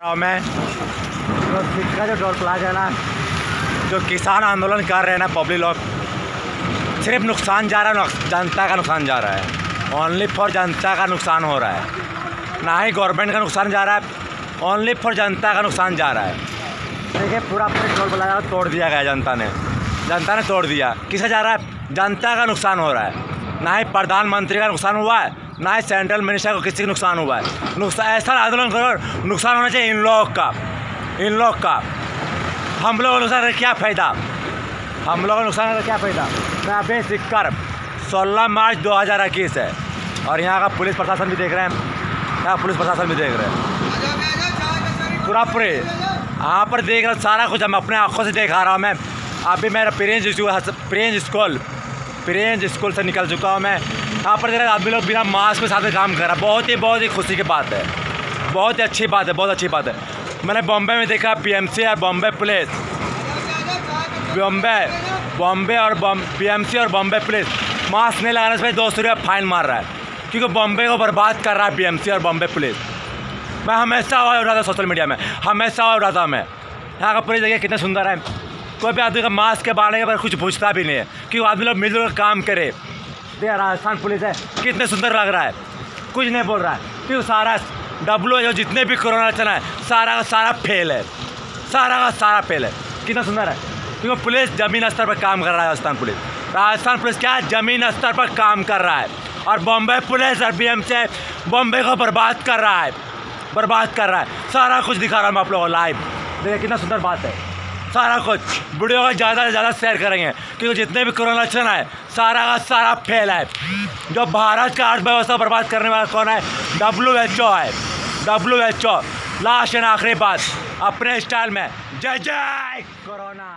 गाँव में जो सिक्का जो टोल प्लाजा है ना जो किसान आंदोलन कर रहे हैं ना पब्लिक लोग, सिर्फ़ नुकसान जा रहा है जनता का नुकसान जा रहा है। ओनली फॉर जनता का नुकसान हो रहा है। ना ही गवर्नमेंट का नुकसान जा रहा है ओनली फॉर जनता का नुकसान जा रहा है। देखिए, पूरा पूरे टोल प्लाजा तोड़ दिया गया जनता ने। जनता ने तोड़ दिया। किसे जा रहा है? जनता का नुकसान हो रहा है। ना ही प्रधानमंत्री का नुकसान हुआ है ना ही सेंट्रल मिनिस्टर को किसी का नुकसान हुआ है। नुकसान ऐसा आंदोलन करो, नुकसान होना चाहिए इन लोग का। इन लोग का। हम लोगों को नुकसान का क्या फ़ायदा? हम लोगों को नुकसान का क्या फ़ायदा? मैं अभी सिक्कर। सोलह मार्च दो हज़ार इक्कीस है। और यहाँ का पुलिस प्रशासन भी देख रहे हैं। यहाँ पुलिस प्रशासन भी देख रहे हैं। पूरा पूरे। यहाँ पर देख रहा सारा कुछ हम अपने आँखों से देखा रहा हूँ मैं। अभी मेरा प्रेंज प्रेंज स्कूल प्रेंज स्कूल से निकल चुका हूँ मैं। यहाँ पर रहे आदमी लोग बिना मास्क के साथ में काम कर। रहा बहुत ही बहुत ही खुशी की बात है। बहुत ही अच्छी बात है, बहुत अच्छी बात है। मैंने बॉम्बे में देखा पीएमसी और बॉम्बे पुलिस। बॉम्बे बॉम्बे और पीएमसी और बॉम्बे पुलिस। मास्क नहीं लगाने से दो सौ रुपया फाइन मार रहा है। क्योंकि बॉम्बे को बर्बाद कर रहा है पीएमसी और बॉम्बे पुलिस। मैं हमेशा आवाज़ उठाता सोशल मीडिया में। हमेशा आवाज़ उठाता मैं। यहाँ का पुलिस देखिए कितना सुंदर है। कोई भी आदमी का मास्क के बारे बारे कुछ पूछता भी नहीं है, क्योंकि आदमी लोग मिलजुल काम करे। देखिए राजस्थान पुलिस है। कितने सुंदर लग रहा है। कुछ नहीं बोल रहा है। क्योंकि सारा डब्लू जो जितने भी कोरोना चला है, सारा का सारा फेल है। सारा का सारा फेल है। कितना सुंदर है। क्योंकि पुलिस ज़मीन स्तर पर काम कर रहा है राजस्थान पुलिस। राजस्थान पुलिस क्या है ज़मीन स्तर पर काम कर रहा है। और बॉम्बे पुलिस और बी से बॉम्बे को बर्बाद कर रहा है। बर्बाद कर रहा है। सारा कुछ दिखा रहा हूँ आप लोगों को लाइव देखिए, कितना सुंदर बात है। सारा कुछ। वीडियो का ज़्यादा से ज़्यादा शेयर करेंगे, क्योंकि जितने भी कोरोना लक्षण आए, सारा का सारा फेल है जो भारत का अर्थव्यवस्था बर्बाद करने वाला कौन है? डब्ल्यू एच ओ है। W H O last and आखिरी बात, अपने स्टाइल में। जय जय कोरोना